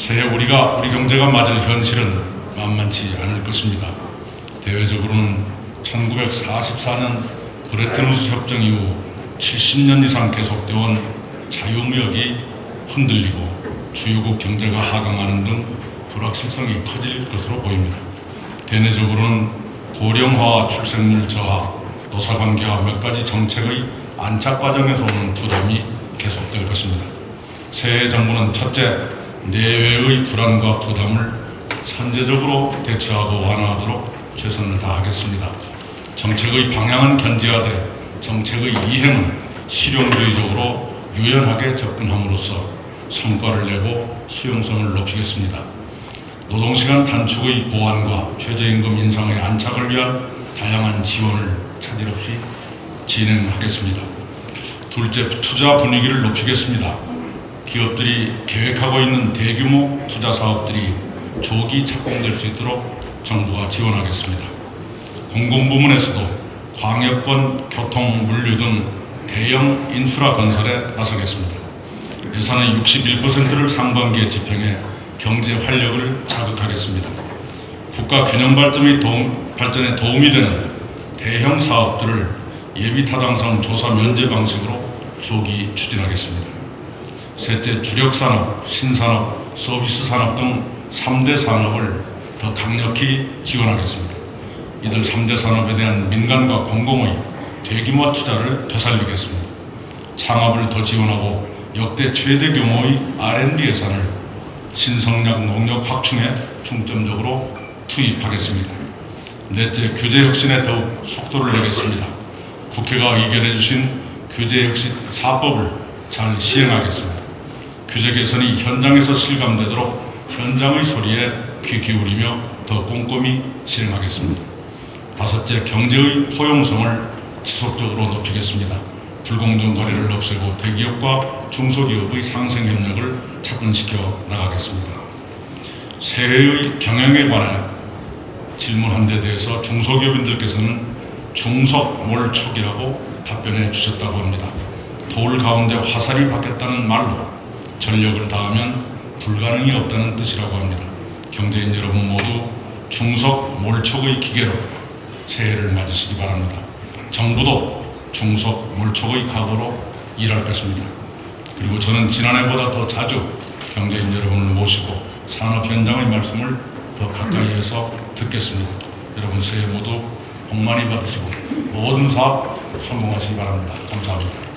새해 우리가 우리 경제가 맞을 현실은 만만치 않을 것입니다. 대외적으로는 1944년 브레튼 우스 협정 이후 70년 이상 계속되어온 자유무역이 흔들리고 주요국 경제가 하강하는 등 불확실성이 커질 것으로 보입니다. 대내적으로는 고령화, 출생률 저하, 노사관계와 몇 가지 정책의 안착 과정에서 오는 부담이 계속될 것입니다. 새해 정부는 첫째, 내외의 불안과 부담을 선제적으로 대처하고 완화하도록 최선을 다하겠습니다. 정책의 방향은 견제하되 정책의 이행은 실용주의적으로 유연하게 접근함으로써 성과를 내고 수용성을 높이겠습니다. 노동시간 단축의 보완과 최저임금 인상의 안착을 위한 다양한 지원을 차질 없이 진행하겠습니다. 둘째, 투자 분위기를 높이겠습니다. 기업들이 계획하고 있는 대규모 투자 사업들이 조기 착공될 수 있도록 정부가 지원하겠습니다. 공공부문에서도 광역권 교통, 물류 등 대형 인프라 건설에 나서겠습니다. 예산의 61%를 상반기에 집행해 경제 활력을 자극하겠습니다. 국가 균형 발전의 도움, 발전에 도움이 되는 대형 사업들을 예비 타당성 조사 면제 방식으로 조기 추진하겠습니다. 셋째, 주력 산업, 신산업, 서비스 산업 등 3대 산업을 더 강력히 지원하겠습니다. 이들 3대 산업에 대한 민간과 공공의 대규모 투자를 되살리겠습니다. 창업을 더 지원하고 역대 최대 규모의 R&D 예산을 신성장 농력 확충에 중점적으로 투입하겠습니다. 넷째, 규제 혁신에 더욱 속도를 내겠습니다. 국회가 의결해 주신 규제 혁신 4법을 잘 시행하겠습니다. 규제 개선이 현장에서 실감되도록 현장의 소리에 귀 기울이며 더 꼼꼼히 실행하겠습니다. 다섯째, 경제의 포용성을 지속적으로 높이겠습니다. 불공정 거래를 없애고 대기업과 중소기업의 상생 협력을 착근시켜 나가겠습니다. 새해의 경영에 관해 질문한 데 대해서 중소기업인들께서는 중석몰촉이라고 답변해 주셨다고 합니다. 돌 가운데 화살이 박혔다는 말로 전력을 다하면 불가능이 없다는 뜻이라고 합니다. 경제인 여러분 모두 중석 몰촉의 기계로 새해를 맞으시기 바랍니다. 정부도 중석 몰촉의 각오로 일할 것입니다. 그리고 저는 지난해보다 더 자주 경제인 여러분을 모시고 산업 현장의 말씀을 더 가까이에서 듣겠습니다. 여러분 새해 모두 복 많이 받으시고 모든 사업 성공하시기 바랍니다. 감사합니다.